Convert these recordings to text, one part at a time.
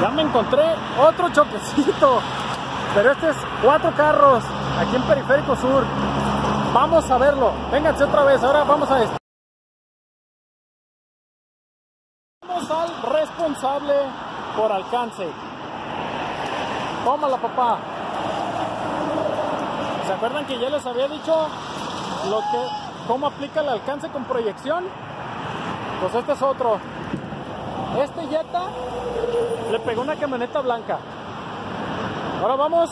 Ya me encontré otro choquecito. Pero este es cuatro carros aquí en Periférico Sur. Vamos a verlo. Vénganse otra vez. Ahora vamos a esto. Vamos al responsable por alcance. Tómala, papá. ¿Se acuerdan que ya les había dicho lo que, cómo aplica el alcance con proyección? Pues este es otro. Este Jetta le pegó una camioneta blanca. Ahora vamos.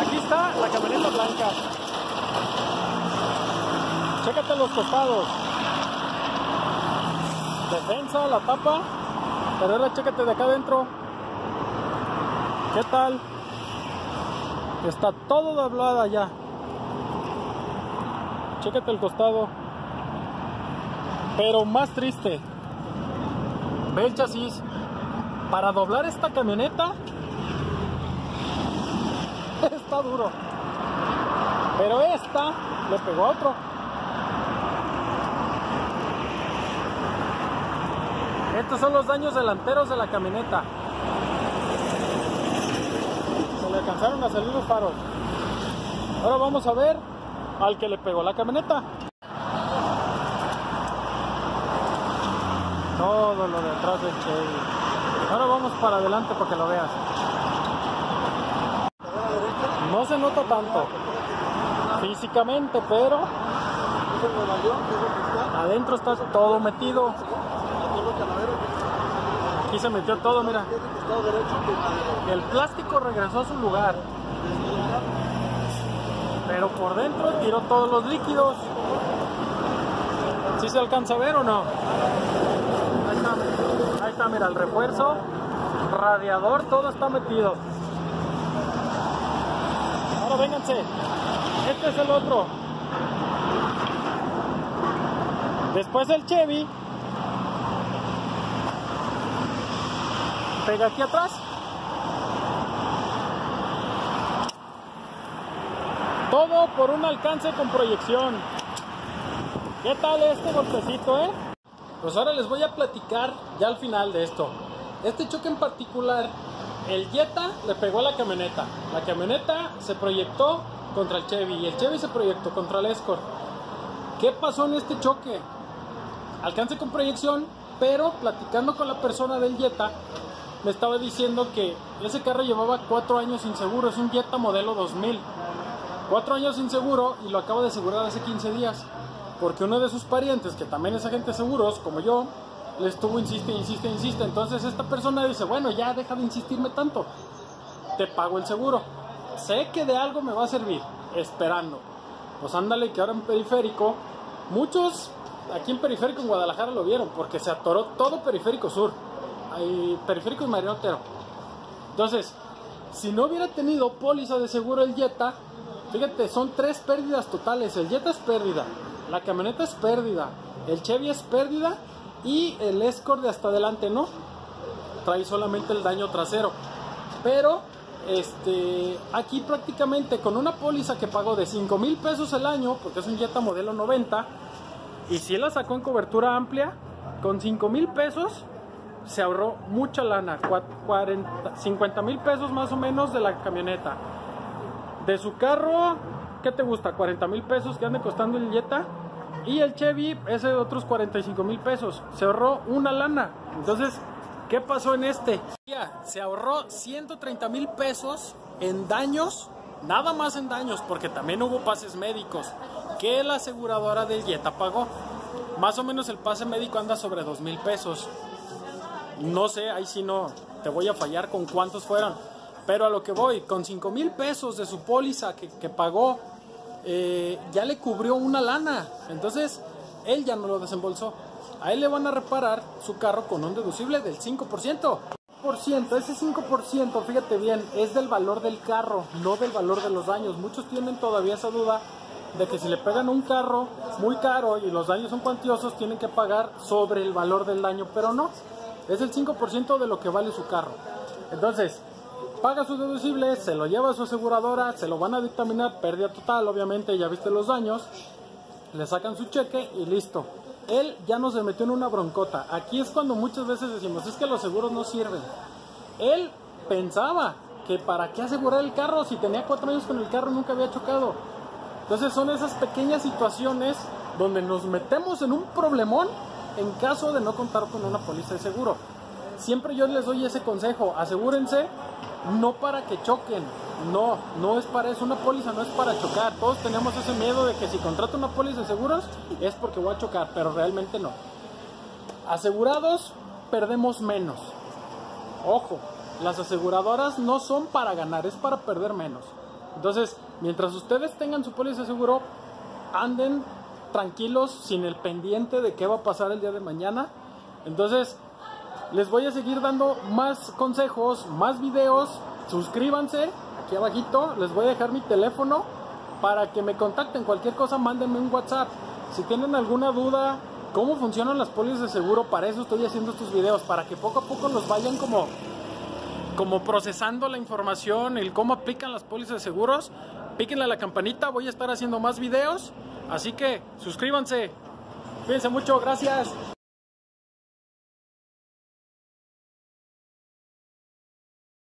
Aquí está la camioneta blanca. Chécate los costados. Defensa, la tapa. Pero ahora chécate de acá adentro. ¿Qué tal? Está todo doblada ya. Chécate el costado. Pero más triste. Ve el chasis. Para doblar esta camioneta está duro. Pero esta le pegó a otro. Estos son los daños delanteros de la camioneta. Se le alcanzaron a salir los faros. Ahora vamos a ver al que le pegó la camioneta. Todo lo de atrás del Chevy. Ahora vamos para adelante para que lo veas. No se nota tanto físicamente, pero adentro está todo metido. Aquí se metió todo, mira. El plástico regresó a su lugar. Pero por dentro tiró todos los líquidos. ¿Sí se alcanza a ver o no? Está mira, el refuerzo, radiador, todo está metido. Ahora vénganse. Este es el otro. Después el Chevy. Pega aquí atrás. Todo por un alcance con proyección. ¿Qué tal este golpecito, eh? Pues ahora les voy a platicar ya al final de esto. Este choque en particular, el Jetta le pegó a la camioneta. La camioneta se proyectó contra el Chevy y el Chevy se proyectó contra el Escort. ¿Qué pasó en este choque? Alcance con proyección, pero platicando con la persona del Jetta, me estaba diciendo que ese carro llevaba cuatro años sin seguro. Es un Jetta modelo 2000. Cuatro años sin seguro y lo acaba de asegurar hace 15 días. Porque uno de sus parientes, que también es agente de seguros, como yo, le estuvo insiste, insiste, insiste. Entonces esta persona dice, bueno, ya deja de insistirme tanto. Te pago el seguro. Sé que de algo me va a servir, esperando. Pues ándale que ahora en periférico, muchos aquí en periférico en Guadalajara lo vieron, porque se atoró todo periférico sur. Hay periférico y. Entonces, si no hubiera tenido póliza de seguro el Jetta, fíjate, son tres pérdidas totales. El Jetta es pérdida, la camioneta es pérdida, el Chevy es pérdida y el Escort de hasta adelante no. Trae solamente el daño trasero. Pero este aquí prácticamente con una póliza que pagó de 5 mil pesos el año, porque es un Jetta modelo 90, y si la sacó en cobertura amplia, con 5 mil pesos se ahorró mucha lana, 40, 50 mil pesos más o menos de la camioneta. De su carro, ¿qué te gusta? 40 mil pesos que ande costando el Jetta. Y el Chevy, ese de otros 45 mil pesos. Se ahorró una lana. Entonces, ¿qué pasó en este? Se ahorró 130 mil pesos en daños. Nada más en daños, porque también hubo pases médicos que la aseguradora del Jetta pagó. Más o menos el pase médico anda sobre 2 mil pesos. No sé, ahí sí no, te voy a fallar con cuántos fueron. Pero a lo que voy, con 5 mil pesos de su póliza que, que pagó, eh, ya le cubrió una lana. Entonces, él ya no lo desembolsó. A él le van a reparar su carro con un deducible del 5%. Ese 5%, fíjate bien, es del valor del carro, no del valor de los daños. Muchos tienen todavía esa duda de que si le pegan un carro muy caro y los daños son cuantiosos, tienen que pagar sobre el valor del daño, pero no. Es el 5% de lo que vale su carro. Entonces, paga su deducible, se lo lleva a su aseguradora, se lo van a dictaminar, pérdida total, obviamente, ya viste los daños, le sacan su cheque y listo. Él ya no se metió en una broncota. Aquí es cuando muchas veces decimos, es que los seguros no sirven. él pensaba que para qué asegurar el carro si tenía cuatro años con el carro nunca había chocado. Entonces son esas pequeñas situaciones donde nos metemos en un problemón en caso de no contar con una póliza de seguro. Siempre yo les doy ese consejo, asegúrense no para que choquen, no, no es para eso, una póliza no es para chocar. Todos tenemos ese miedo de que si contrato una póliza de seguros es porque voy a chocar, pero realmente no. Asegurados perdemos menos. Ojo, las aseguradoras no son para ganar, es para perder menos. Entonces, mientras ustedes tengan su póliza de seguro, anden tranquilos, sin el pendiente de qué va a pasar el día de mañana. Entonces, les voy a seguir dando más consejos, más videos. Suscríbanse aquí abajito, les voy a dejar mi teléfono para que me contacten. Cualquier cosa, mándenme un WhatsApp. Si tienen alguna duda, cómo funcionan las pólizas de seguro, para eso estoy haciendo estos videos, para que poco a poco los vayan como como procesando la información, el cómo aplican las pólizas de seguros. Píquenle a la campanita, voy a estar haciendo más videos. Así que suscríbanse. Cuídense mucho, gracias.